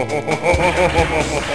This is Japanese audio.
ほほほほほほ。